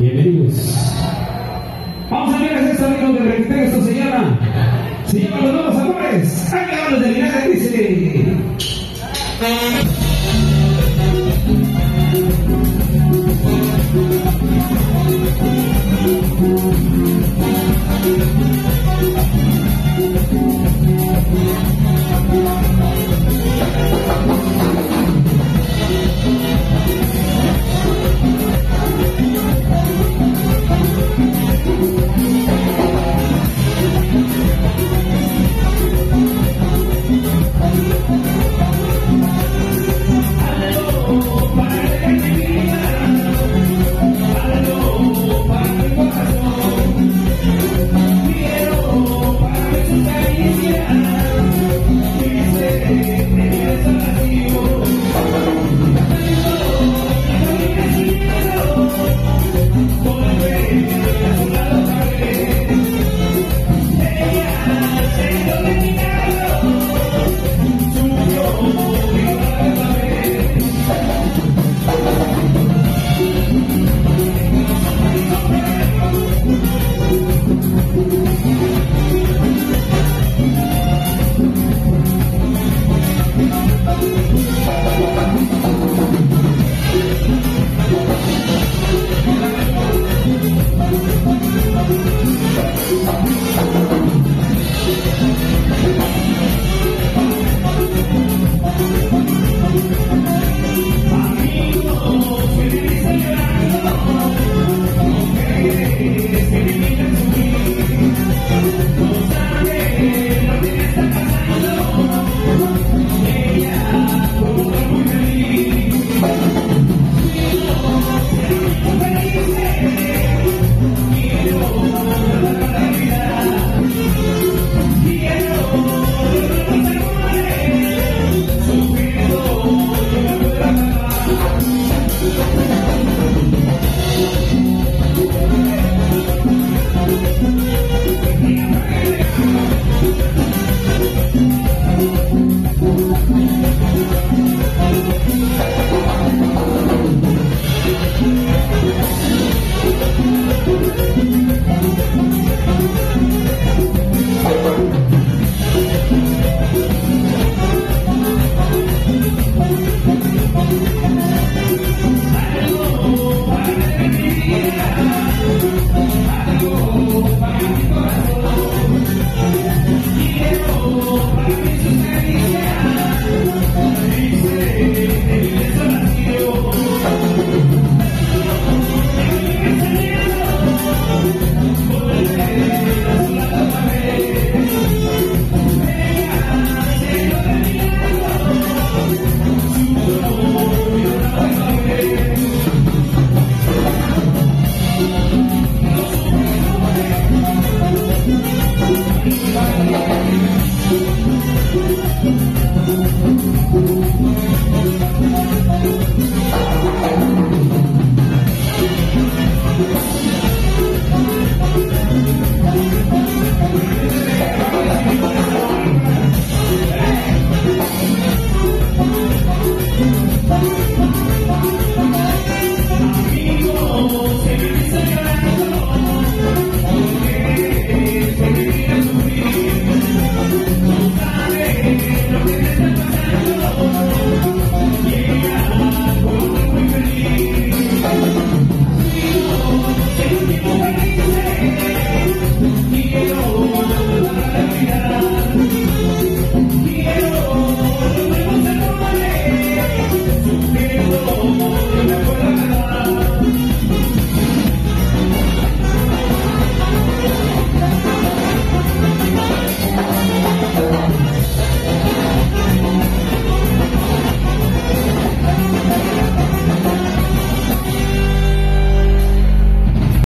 Bienvenidos. Vamos a ver a este amigo de registrar, esto se llama, se llama Los Nuevos Amores. Acabamos de mirar, dice. easier.